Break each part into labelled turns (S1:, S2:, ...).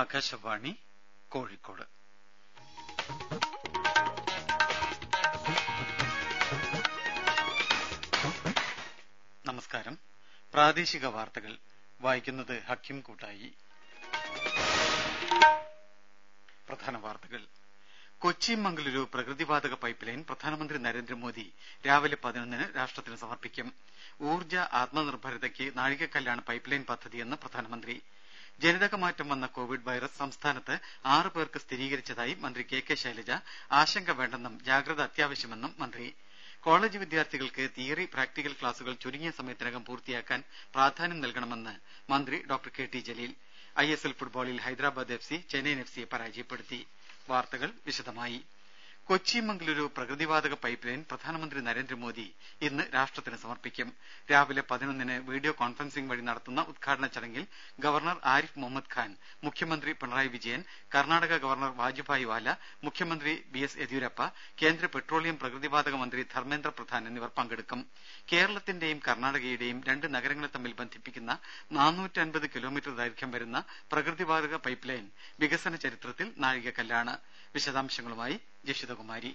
S1: ആകാശവാണി കോഴിക്കോട് നമസ്കാരം പ്രാദേശിക വാർത്തകൾ വായിക്കുന്നത് ഹക്കിം കൂട്ടായി പ്രധാന വാർത്തകൾ കൊച്ചി മംഗലുരു പ്രകൃതിവാതക പൈപ്പ് ലൈൻ പ്രധാനമന്ത്രി നരേന്ദ്രമോദി രാവിലെ പതിനൊന്നിന് രാഷ്ട്രത്തിന് സമർപ്പിക്കും ഊർജ്ജ ആത്മനിർഭരതയ്ക്ക് നാഴികക്കല്ലാണ് പൈപ്പ് ലൈൻ പദ്ധതിയെന്ന് പ്രധാനമന്ത്രി ദേദ ജനിതകമാറ്റം വന്ന കോവിഡ് വൈറസ് സംസ്ഥാനത്ത് ആറു പേർക്ക് സ്ഥിരീകരിച്ചതായി മന്ത്രി കെ കെ ശൈലജ ആശങ്ക വേണ്ടെന്നും ജാഗ്രത അത്യാവശ്യമെന്നും മന്ത്രി കോളേജ് വിദ്യാർത്ഥികൾക്ക് തിയറി പ്രാക്ടിക്കൽ ക്ലാസുകൾ ചുരുങ്ങിയ സമയത്തിനകം പൂർത്തിയാക്കാൻ പ്രാധാന്യം നൽകണമെന്ന് മന്ത്രി doctor K T Jaleel I S L ഫുട്ബോളിൽ Hyderabad F C Chennaiyin F സിയെ പരാജയപ്പെടുത്തി വാർത്തകൾ വിശദമായി ദേദ കൊച്ചി മംഗലുരു പ്രകൃതിവാതക പൈപ്പ് ലൈൻ പ്രധാനമന്ത്രി നരേന്ദ്രമോദി ഇന്ന് രാഷ്ട്രത്തിന് സമർപ്പിക്കും രാവിലെ പതിനൊന്നിന് വീഡിയോ കോൺഫറൻസിംഗ് വഴി നടത്തുന്ന ഉദ്ഘാടന ചടങ്ങിൽ ഗവർണർ ആരിഫ് മുഹമ്മദ് ഖാൻ മുഖ്യമന്ത്രി പിണറായി വിജയൻ കർണാടക ഗവർണർ വാജുഭായ് വാല മുഖ്യമന്ത്രി ബി എസ് യെദ്യൂരപ്പ കേന്ദ്ര പെട്രോളിയം പ്രകൃതിവാതക മന്ത്രി ധർമ്മേന്ദ്ര പ്രധാൻ എന്നിവർ പങ്കെടുക്കും കേരളത്തിന്റെയും കർണാടകയുടെയും രണ്ട് നഗരങ്ങളെ തമ്മിൽ ബന്ധിപ്പിക്കുന്ന നാനൂറ്റൻപത് കിലോമീറ്റർ ദൈർഘ്യം വരുന്ന പ്രകൃതിവാതക പൈപ്പ് ലൈൻ വികസന ചരിത്രത്തിൽ നാഴികക്കല്ലാണ് ജഷിതകുമാരി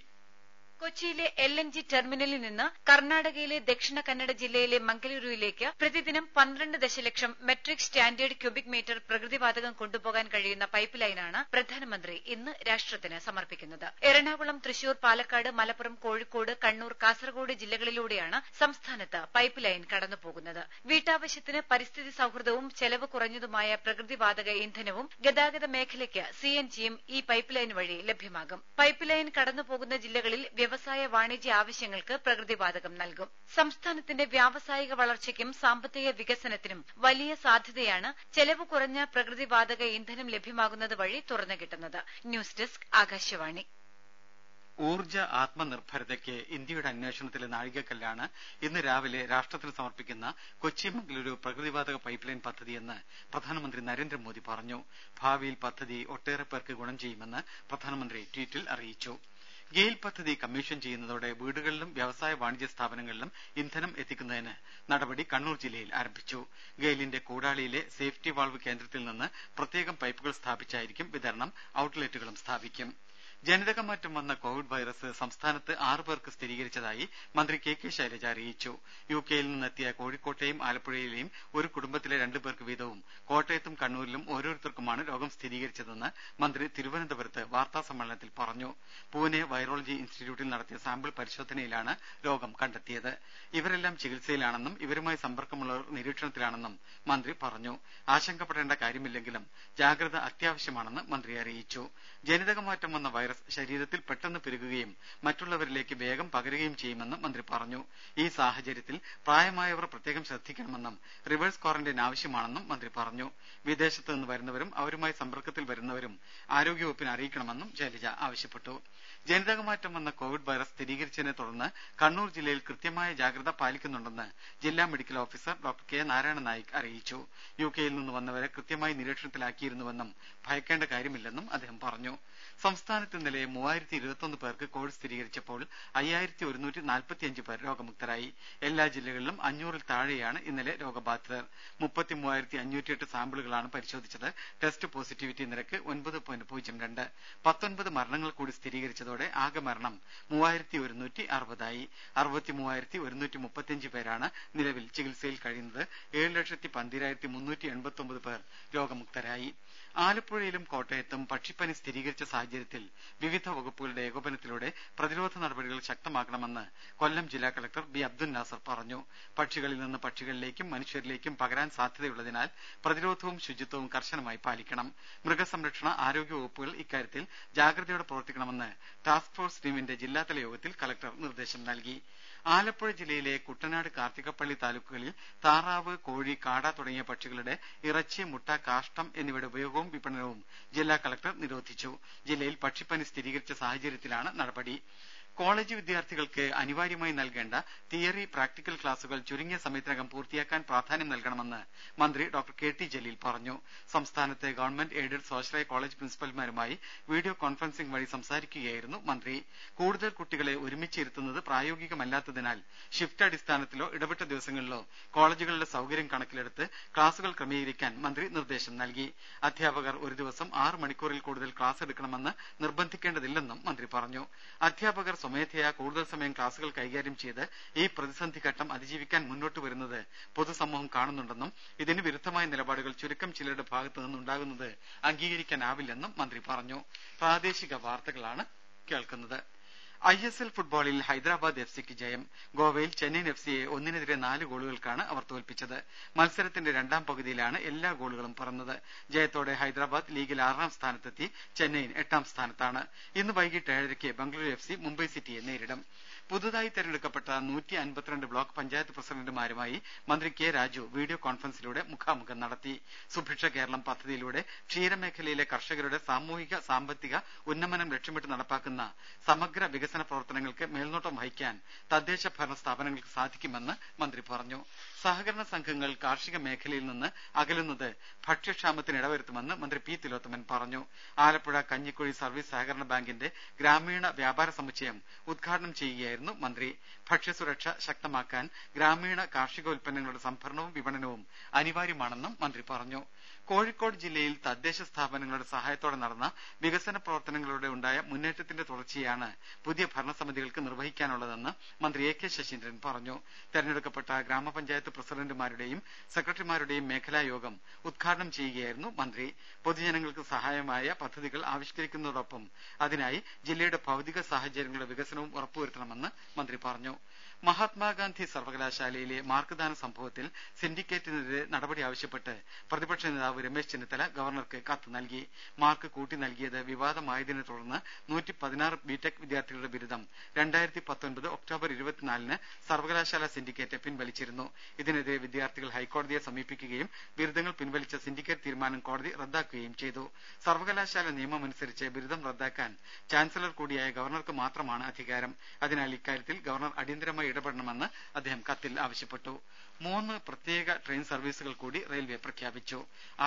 S1: കൊച്ചിയിലെ എൽ എൻ ജി ടെർമിനലിൽ നിന്ന് കർണാടകയിലെ ദക്ഷിണ കന്നഡ ജില്ലയിലെ മംഗലൂരുവിലേക്ക് പ്രതിദിനം പന്ത്രണ്ട് ദശലക്ഷം മെട്രിക് സ്റ്റാൻഡേർഡ് ക്യൂബിക് മീറ്റർ പ്രകൃതിവാതകം കൊണ്ടുപോകാൻ കഴിയുന്ന പൈപ്പ് ലൈനാണ് പ്രധാനമന്ത്രി ഇന്ന് രാഷ്ട്രത്തിന് സമർപ്പിക്കുന്നത് എറണാകുളം തൃശൂർ പാലക്കാട് മലപ്പുറം കോഴിക്കോട് കണ്ണൂർ കാസർകോട് ജില്ലകളിലൂടെയാണ് സംസ്ഥാനത്ത് പൈപ്പ് ലൈൻ കടന്നുപോകുന്നത് വീട്ടാവശ്യത്തിന് പരിസ്ഥിതി സൌഹൃദവും ചെലവ് കുറഞ്ഞതുമായ പ്രകൃതിവാതക ഇന്ധനവും ഗതാഗത മേഖലയ്ക്ക് സി എൻ ജിയും ഈ പൈപ്പ് ലൈൻ വഴി ലഭ്യമാകും പൈപ്പ് ലൈൻ കടന്നുപോകുന്ന ജില്ലകളിൽ വ്യവസായ വാണിജ്യ ആവശ്യങ്ങൾക്ക് പ്രകൃതിവാതകം നൽകും സംസ്ഥാനത്തിന്റെ വ്യാവസായിക വളർച്ചയ്ക്കും സാമ്പത്തിക വികസനത്തിനും വലിയ സാധ്യതയാണ് ചെലവ് കുറഞ്ഞ പ്രകൃതിവാതക ഇന്ധനം ലഭ്യമാകുന്നത് വഴി തുറന്നു കിട്ടുന്നത് ന്യൂസ് ഡെസ്ക് ആകാശവാണി ഊർജ്ജ ആത്മനിർഭരതയ്ക്ക് ഇന്ത്യയുടെ അന്വേഷണത്തിലെ നാഴികക്കല്ലാണ് ഇന്ന് രാവിലെ രാഷ്ട്രത്തിന് സമർപ്പിക്കുന്ന കൊച്ചി മംഗലൂരു പ്രകൃതിവാതക പൈപ്പ്ലൈൻ പദ്ധതിയെന്ന് പ്രധാനമന്ത്രി നരേന്ദ്രമോദി പറഞ്ഞു ഭാവിയിൽ പദ്ധതി ഒട്ടേറെ പേർക്ക് ഗുണം ചെയ്യുമെന്ന് പ്രധാനമന്ത്രി ട്വീറ്റിൽ അറിയിച്ചു ഗെയിൽ പദ്ധതി കമ്മീഷൻ ചെയ്യുന്നതോടെ വീടുകളിലും വ്യവസായ വാണിജ്യ സ്ഥാപനങ്ങളിലും ഇന്ധനം എത്തിക്കുന്നതിന് നടപടി കണ്ണൂർ ജില്ലയിൽ ആരംഭിച്ചു ഗെയിലിന്റെ കൂടാളിയിലെ സേഫ്റ്റി വാൾവ് കേന്ദ്രത്തിൽ നിന്ന് പ്രത്യേകം പൈപ്പുകൾ സ്ഥാപിച്ചായിരിക്കും വിതരണം ഔട്ട്ലെറ്റുകളും സ്ഥാപിക്കും ജനിതക ജനിതകമാറ്റം വന്ന കോവിഡ് വൈറസ് സംസ്ഥാനത്ത് ആറു പേർക്ക് സ്ഥിരീകരിച്ചതായി മന്ത്രി കെ കെ ശൈലജ അറിയിച്ചു യുകെയിൽ നിന്നെത്തിയ കോഴിക്കോട്ടെയും ആലപ്പുഴയിലെയും ഒരു കുടുംബത്തിലെ രണ്ടു പേർക്ക് വീതവും കോട്ടയത്തും കണ്ണൂരിലും ഓരോരുത്തർക്കുമാണ് രോഗം സ്ഥിരീകരിച്ചതെന്ന് മന്ത്രി തിരുവനന്തപുരത്ത് വാർത്താ സമ്മേളനത്തിൽ പറഞ്ഞു പൂനെ വൈറോളജി ഇൻസ്റ്റിറ്റ്യൂട്ടിൽ നടത്തിയ സാമ്പിൾ പരിശോധനയിലാണ് രോഗം കണ്ടെത്തിയത് ഇവരെല്ലാം ചികിത്സയിലാണെന്നും ഇവരുമായി സമ്പർക്കമുള്ളവർ നിരീക്ഷണത്തിലാണെന്നും മന്ത്രി പറഞ്ഞു ആശങ്കപ്പെടേണ്ട കാര്യമില്ലെങ്കിലും ജാഗ്രത അത്യാവശ്യമാണെന്ന് മന്ത്രി അറിയിച്ചു ജനിതകമാറ്റം വന്ന വൈറസ് വൈറസ് ശരീരത്തിൽ പെട്ടെന്ന് പെരുകുകയും മറ്റുള്ളവരിലേക്ക് വേഗം പകരുകയും ചെയ്യുമെന്നും മന്ത്രി പറഞ്ഞു ഈ സാഹചര്യത്തിൽ പ്രായമായവർ പ്രത്യേകം ശ്രദ്ധിക്കണമെന്നും റിവേഴ്സ് ക്വാറന്റൈൻ ആവശ്യമാണെന്നും മന്ത്രി പറഞ്ഞു വിദേശത്ത് നിന്ന് വരുന്നവരും അവരുമായി സമ്പർക്കത്തിൽ വരുന്നവരും ആരോഗ്യവകുപ്പിനെ അറിയിക്കണമെന്നും ശൈലജ ആവശ്യപ്പെട്ടു ജനിതകമാറ്റം വന്ന കോവിഡ് വൈറസ് സ്ഥിരീകരിച്ചതിനെ തുടർന്ന് കണ്ണൂർ ജില്ലയിൽ കൃത്യമായ ജാഗ്രത പാലിക്കുന്നുണ്ടെന്ന് ജില്ലാ medical officer doctor K Narayana Naik അറിയിച്ചു യു കെയിൽ നിന്ന് വന്നവരെ കൃത്യമായി നിരീക്ഷണത്തിലാക്കിയിരുന്നുവെന്നും ഭയക്കേണ്ട കാര്യമില്ലെന്നും അദ്ദേഹം പറഞ്ഞു ദേദ സംസ്ഥാനത്ത് ഇന്നലെ പേർക്ക് കോവിഡ് സ്ഥിരീകരിച്ചപ്പോൾ പേർ രോഗമുക്തരായി എല്ലാ ജില്ലകളിലും അഞ്ഞൂറിൽ താഴെയാണ് ഇന്നലെ രോഗബാധിതർ സാമ്പിളുകളാണ് പരിശോധിച്ചത് ടെസ്റ്റ് പോസിറ്റിവിറ്റി നിരക്ക് മരണങ്ങൾ കൂടി സ്ഥിരീകരിച്ചതോടെ ആകെ മരണം പേരാണ് നിലവിൽ ചികിത്സയിൽ കഴിയുന്നത് ഏഴ് ലക്ഷത്തി പന്തീരായിരത്തി മുന്നൂറ്റി എൺപത്തി ഒൻപത് പേർ രോഗമുക്തരായി രുമ ആലപ്പുഴയിലും കോട്ടയത്തും പക്ഷിപ്പനി സ്ഥിരീകരിച്ച സാഹചര്യത്തിൽ വിവിധ വകുപ്പുകളുടെ ഏകോപനത്തിലൂടെ പ്രതിരോധ നടപടികൾ ശക്തമാക്കണമെന്ന് കൊല്ലം ജില്ലാ കലക്ടർ ബി അബ്ദുൽ നാസർ പറഞ്ഞു പക്ഷികളിൽ നിന്ന് പക്ഷികളിലേക്കും മനുഷ്യരിലേക്കും പകരാൻ സാധ്യതയുള്ളതിനാൽ പ്രതിരോധവും ശുചിത്വവും കർശനമായി പാലിക്കണം മൃഗസംരക്ഷണ ആരോഗ്യ വകുപ്പുകൾ ഇക്കാര്യത്തിൽ ജാഗ്രതയോടെ പ്രവർത്തിക്കണമെന്ന് ടാസ്ക് ഫോഴ്സ് ടീമിന്റെ ജില്ലാതല യോഗത്തിൽ കലക്ടർ നിർദേശം നൽകിയിട്ടുണ്ട് ആലപ്പുഴ ജില്ലയിലെ കുട്ടനാട് കാർത്തികപ്പള്ളി താലൂക്കുകളിൽ താറാവ് കോഴി കാട തുടങ്ങിയ പക്ഷികളുടെ ഇറച്ചി മുട്ട കാഷ്ഠം എന്നിവയുടെ ഉപയോഗവും വിപണനവും ജില്ലാ കലക്ടർ നിരോധിച്ചു ജില്ലയിൽ പക്ഷിപ്പനി സ്ഥിരീകരിച്ച സാഹചര്യത്തിലാണ് നടപടി രുമ കോളേജ് വിദ്യാർത്ഥികൾക്ക് അനിവാര്യമായി നൽകേണ്ട തിയറി പ്രാക്ടിക്കൽ ക്ലാസുകൾ ചുരുങ്ങിയ സമയത്തിനകം പൂർത്തിയാക്കാൻ പ്രാധാന്യം നൽകണമെന്ന് മന്ത്രി ഡോക്ടർ കെ ടി ജലീൽ സംസ്ഥാനത്തെ ഗവൺമെന്റ് എയ്ഡഡ് സ്വാശ്രയ കോളേജ് പ്രിൻസിപ്പൽമാരുമായി വീഡിയോ കോൺഫറൻസിംഗ് വഴി സംസാരിക്കുകയായിരുന്നു മന്ത്രി കൂടുതൽ കുട്ടികളെ ഇരുത്തുന്നത് പ്രായോഗികമല്ലാത്തതിനാൽ ഷിഫ്റ്റ് അടിസ്ഥാനത്തിലോ ഇടവിട്ട ദിവസങ്ങളിലോ കോളേജുകളുടെ സൌകര്യം കണക്കിലെടുത്ത് ക്ലാസുകൾ ക്രമീകരിക്കാൻ മന്ത്രി നിർദ്ദേശം നൽകി അധ്യാപകർ ഒരു ദിവസം ആറ് മണിക്കൂറിൽ കൂടുതൽ ക്ലാസ് എടുക്കണമെന്ന് നിർബന്ധിക്കേണ്ടതില്ലെന്നും മന്ത്രി പറഞ്ഞു അധ്യാപകർ സ്വമേധയാ കൂടുതൽ സമയം ക്ലാസുകൾ കൈകാര്യം ചെയ്ത് ഈ പ്രതിസന്ധി ഘട്ടം അതിജീവിക്കാൻ മുന്നോട്ട് വരുന്നത് പൊതുസമൂഹം കാണുന്നുണ്ടെന്നും ഇതിന് വിരുദ്ധമായ നിലപാടുകൾ ചുരുക്കം ചിലരുടെ ഭാഗത്ത് നിന്ന് ഉണ്ടാകുന്നത് അംഗീകരിക്കാനാവില്ലെന്നും മന്ത്രി പറഞ്ഞു ദേദ ഐ എസ് എൽ ഫുട്ബോളിൽ ഹൈദരാബാദ് എഫ് സിക്ക് ജയം ഗോവയിൽ ചെന്നൈയിൻ എഫ് സിയെ ഒന്നിനെതിരെ നാല് ഗോളുകൾക്കാണ് അവർ തോൽപ്പിച്ചത് മത്സരത്തിന്റെ രണ്ടാം പകുതിയിലാണ് എല്ലാ ഗോളുകളും പിറന്നത് ജയത്തോടെ ഹൈദരാബാദ് ലീഗിൽ ആറാം സ്ഥാനത്തെത്തി ചെന്നൈയിൻ എട്ടാം സ്ഥാനത്താണ് ഇന്ന് വൈകീട്ട് ഏഴരയ്ക്ക് ബംഗളൂരു എഫ് സി മുംബൈ സിറ്റിയെ നേരിടും പുതുതായി തെരഞ്ഞെടുക്കപ്പെട്ട നൂറ്റി അൻപത്തിരണ്ട് ബ്ലോക്ക് പഞ്ചായത്ത് പ്രസിഡന്റുമാരുമായി മന്ത്രി കെ രാജു വീഡിയോ കോൺഫറൻസിലൂടെ മുഖാമുഖം നടത്തി സുഭിക്ഷ കേരളം പദ്ധതിയിലൂടെ ക്ഷീരമേഖലയിലെ കർഷകരുടെ സാമൂഹിക സാമ്പത്തിക ഉന്നമനം ലക്ഷ്യമിട്ട് നടപ്പാക്കുന്ന സമഗ്ര വികസന വികസന പ്രവർത്തനങ്ങൾക്ക് മേൽനോട്ടം വഹിക്കാൻ തദ്ദേശ ഭരണ സ്ഥാപനങ്ങൾക്ക് സാധിക്കുമെന്ന് മന്ത്രി പറഞ്ഞു സഹകരണ സംഘങ്ങൾ കാർഷിക മേഖലയിൽ നിന്ന് അകലുന്നത് ഭക്ഷ്യക്ഷാമത്തിന് ഇടവരുത്തുമെന്ന് മന്ത്രി പി തിലോത്തമൻ പറഞ്ഞു ആലപ്പുഴ കഞ്ഞിക്കുഴി സർവീസ് സഹകരണ ബാങ്കിന്റെ ഗ്രാമീണ വ്യാപാര സമുച്ചയം ഉദ്ഘാടനം ചെയ്യുകയായിരുന്നു മന്ത്രി ഭക്ഷ്യസുരക്ഷ ശക്തമാക്കാൻ ഗ്രാമീണ കാർഷികോൽപ്പന്നങ്ങളുടെ സംഭരണവും വിപണനവും അനിവാര്യമാണെന്നും മന്ത്രി പറഞ്ഞു കോഴിക്കോട് ജില്ലയിൽ തദ്ദേശ സ്ഥാപനങ്ങളുടെ സഹായത്തോടെ നടന്ന വികസന പ്രവർത്തനങ്ങളിലൂടെ ഉണ്ടായ മുന്നേറ്റത്തിന്റെ തുടർച്ചയാണ് പുതിയ പുതിയ ഭരണസമിതികൾക്ക് നിർവഹിക്കാനുള്ളതെന്ന് മന്ത്രി എ കെ ശശീന്ദ്രൻ തെരഞ്ഞെടുക്കപ്പെട്ട ഗ്രാമപഞ്ചായത്ത് പ്രസിഡന്റുമാരുടെയും സെക്രട്ടറിമാരുടെയും മേഖലാ യോഗം ഉദ്ഘാടനം ചെയ്യുകയായിരുന്നു മന്ത്രി പൊതുജനങ്ങൾക്ക് സഹായകമായ പദ്ധതികൾ ആവിഷ്കരിക്കുന്നതോടൊപ്പം അതിനായി ജില്ലയുടെ ഭൌതിക സാഹചര്യങ്ങളുടെ വികസനവും ഉറപ്പുവരുത്തണമെന്ന് മന്ത്രി പറഞ്ഞു രുമ മഹാത്മാഗാന്ധി സർവകലാശാലയിലെ മാർക്ക്ദാന സംഭവത്തിൽ സിൻഡിക്കേറ്റിനെതിരെ നടപടി ആവശ്യപ്പെട്ട് പ്രതിപക്ഷ നേതാവ് രമേശ് ചെന്നിത്തല ഗവർണർക്ക് കത്ത് നൽകി മാർക്ക് കൂട്ടി നൽകിയത് വിവാദമായതിനെ തുടർന്ന് ബിടെക് വിദ്യാർത്ഥികളുടെ ബിരുദം ഒക്ടോബർ സർവകലാശാല സിൻഡിക്കേറ്റ് പിൻവലിച്ചിരുന്നു ഇതിനെതിരെ വിദ്യാർത്ഥികൾ ഹൈക്കോടതിയെ സമീപിക്കുകയും ബിരുദങ്ങൾ പിൻവലിച്ച സിൻഡിക്കേറ്റ് തീരുമാനം കോടതി റദ്ദാക്കുകയും ചെയ്തു സർവകലാശാല നിയമമനുസരിച്ച് ബിരുദം റദ്ദാക്കാൻ ചാൻസലർ കൂടിയായ ഗവർണർക്ക് മാത്രമാണ് അധികാരം അതിനാൽ ഇക്കാര്യത്തിൽ ഗവർണർ അടിയന്തരമായി ഇടപെടണമെന്ന് അദ്ദേഹം കത്തിൽ ആവശ്യപ്പെട്ടു മൂന്ന് പ്രത്യേക ട്രെയിൻ സർവീസുകൾ കൂടി റെയിൽവെ പ്രഖ്യാപിച്ചു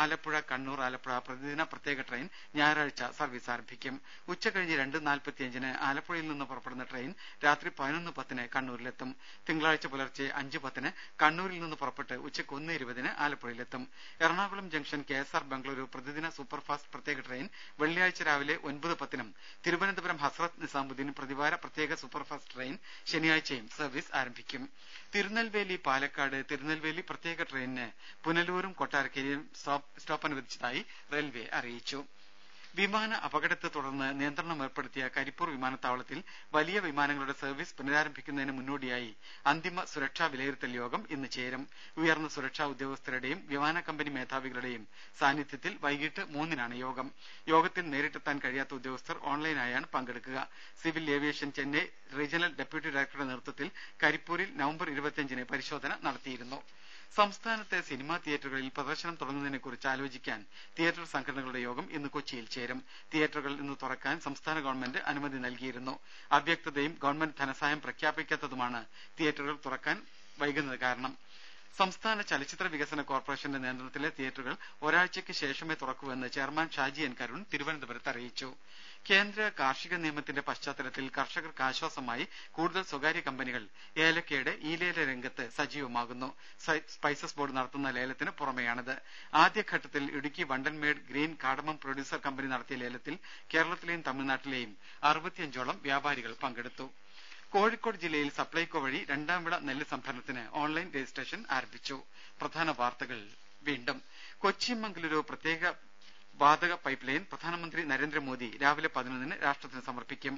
S1: ആലപ്പുഴ കണ്ണൂർ ആലപ്പുഴ പ്രതിദിന പ്രത്യേക ട്രെയിൻ ഞായറാഴ്ച സർവീസ് ആരംഭിക്കും ഉച്ചകഴിഞ്ഞ് രണ്ട് നാൽപ്പത്തിയഞ്ചിന് ആലപ്പുഴയിൽ നിന്ന് പുറപ്പെടുന്ന ട്രെയിൻ രാത്രി പതിനൊന്ന് പത്തിന് കണ്ണൂരിലെത്തും തിങ്കളാഴ്ച പുലർച്ചെ അഞ്ച് പത്തിന് കണ്ണൂരിൽ നിന്ന് പുറപ്പെട്ട് ഉച്ചയ്ക്ക് ഒന്ന് ഇരുപതിന് ആലപ്പുഴയിലെത്തും Ernakulam junction K S R Bengaluru പ്രതിദിന സൂപ്പർഫാസ്റ്റ് പ്രത്യേക ട്രെയിൻ വെള്ളിയാഴ്ച രാവിലെ ഒൻപത് പത്തിനും തിരുവനന്തപുരം ഹസ്രത്ത് നിസാമുദ്ദീൻ പ്രതിവാര പ്രത്യേക സൂപ്പർഫാസ്റ്റ് ട്രെയിൻ ശനിയാഴ്ചയും സർവീസ് ആരംഭിക്കും സർവീസ് ആരംഭിക്കും തിരുനെൽവേലി പാലക്കാട് തിരുനെൽവേലി പ്രത്യേക ട്രെയിനിന് പുനലൂരും കൊട്ടാരക്കരയും അനുവദിച്ചതായി റെയിൽവെ അറിയിച്ചു രുമ വിമാന അപകടത്തെ തുടർന്ന് നിയന്ത്രണം ഏർപ്പെടുത്തിയ കരിപ്പൂർ വിമാനത്താവളത്തിൽ വലിയ വിമാനങ്ങളുടെ സർവീസ് പുനരാരംഭിക്കുന്നതിന് മുന്നോടിയായി അന്തിമ സുരക്ഷാ വിലയിരുത്തൽ യോഗം ഇന്ന് ചേരും ഉയർന്ന സുരക്ഷാ ഉദ്യോഗസ്ഥരുടെയും വിമാന കമ്പനി മേധാവികളുടെയും സാന്നിധ്യത്തിൽ വൈകിട്ട് മൂന്നിനാണ് യോഗം യോഗത്തിൽ നേരിട്ടെത്താൻ കഴിയാത്ത ഉദ്യോഗസ്ഥർ ഓൺലൈനായാണ് പങ്കെടുക്കുക civil aviation Chennai regional deputy ഡയറക്ടറുടെ നേതൃത്വത്തിൽ കരിപ്പൂരിൽ നവംബർ ഇരുപത്തിയഞ്ചിന് പരിശോധന നടത്തിയിരുന്നു രുമ സംസ്ഥാനത്തെ സിനിമാ തിയേറ്ററുകളിൽ പ്രദർശനം കുറിച്ച് ആലോചിക്കാൻ തിയേറ്റർ സംഘടനകളുടെ യോഗം ഇന്ന് കൊച്ചിയിൽ ചേരും തിയേറ്ററുകൾ ഇന്ന് തുറക്കാൻ സംസ്ഥാന ഗവൺമെന്റ് അനുമതി നൽകിയിരുന്നു അവ്യക്തതയും ഗവൺമെന്റ് ധനസഹായം പ്രഖ്യാപിക്കാത്തതുമാണ് തിയേറ്ററുകൾ തുറക്കാൻ വൈകുന്നത് കാരണം സംസ്ഥാന ചലച്ചിത്ര വികസന കോർപ്പറേഷന്റെ നിയന്ത്രണത്തിലെ തിയേറ്ററുകൾ ഒരാഴ്ചയ്ക്ക് ശേഷമേ തുറക്കൂവെന്ന് ചെയർമാൻ ഷാജി എൻ കരുൺ തിരുവനന്തപുരത്ത് അറിയിച്ചു രുമ കേന്ദ്ര കാർഷിക നിയമത്തിന്റെ പശ്ചാത്തലത്തിൽ കർഷകർക്ക് ആശ്വാസമായി കൂടുതൽ സ്വകാര്യ കമ്പനികൾ ഏലക്കയുടെ ഇ ലേല രംഗത്ത് സജീവമാകുന്നു സ്പൈസസ് ബോർഡ് നടത്തുന്ന ലേലത്തിന് പുറമെയാണിത് ആദ്യഘട്ടത്തിൽ Idukki Vandanmedu green cardamom producer company നടത്തിയ ലേലത്തിൽ കേരളത്തിലെയും തമിഴ്നാട്ടിലെയും അറുപത്തിയഞ്ചോളം വ്യാപാരികൾ പങ്കെടുത്തു കോഴിക്കോട് ജില്ലയിൽ സപ്ലൈകോ വഴി രണ്ടാം വിള നെല്ല് സംഭരണത്തിന് ഓൺലൈൻ രജിസ്ട്രേഷൻ ആരംഭിച്ചു കൊച്ചി മംഗലുരു പ്രത്യേക വാതക പൈപ്പ് ലൈൻ പ്രധാനമന്ത്രി നരേന്ദ്രമോദി രാവിലെ പതിനൊന്നിന് രാഷ്ട്രത്തിന് സമർപ്പിക്കും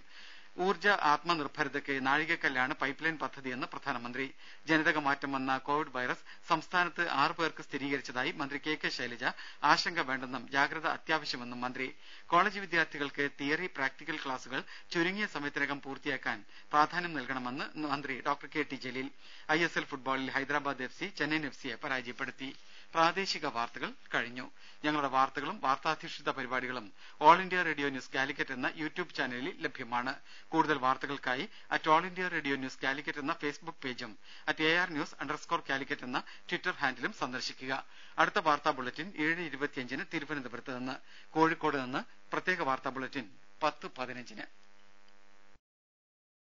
S1: ഊർജ്ജ ആത്മനിർഭരതയ്ക്ക് നാഴികക്കല്ലാണ് പൈപ്പ് ലൈൻ പദ്ധതിയെന്ന് പ്രധാനമന്ത്രി ജനിതക മാറ്റം വന്ന കോവിഡ് വൈറസ് സംസ്ഥാനത്ത് ആറു പേർക്ക് സ്ഥിരീകരിച്ചതായി മന്ത്രി കെ കെ ശൈലജ ആശങ്ക വേണ്ടെന്നും ജാഗ്രത അത്യാവശ്യമെന്നും മന്ത്രി കോളേജ് വിദ്യാർത്ഥികൾക്ക് തിയറി പ്രാക്ടിക്കൽ ക്ലാസുകൾ ചുരുങ്ങിയ സമയത്തിനകം പൂർത്തിയാക്കാൻ പ്രാധാന്യം നൽകണമെന്ന് മന്ത്രി doctor K T Jaleel I S L ഫുട്ബോളിൽ Hyderabad F C Chennaiyin F സിയെ പരാജയപ്പെടുത്തി പ്രാദേശിക വാർത്തകൾ കഴിഞ്ഞു ഞങ്ങളുടെ വാർത്തകളും വാർത്താധിഷ്ഠിത പരിപാടികളും all India radio news Calicut എന്ന യൂട്യൂബ് ചാനലിൽ ലഭ്യമാണ് കൂടുതൽ വാർത്തകൾക്കായി at all India radio news Calicut എന്ന ഫേസ്ബുക്ക് പേജും at A R news underscore Calicut എന്ന ട്വിറ്റർ ഹാൻഡിലും സന്ദർശിക്കുക അടുത്ത വാർത്താ ബുള്ളറ്റിൻ ഏഴ് ഇരുപത്തിയഞ്ചിന് തിരുവനന്തപുരത്ത് നിന്ന് കോഴിക്കോട് നിന്ന് പ്രത്യേക വാർത്താ ബുള്ളറ്റിൻ പത്ത് പതിനഞ്ചിന്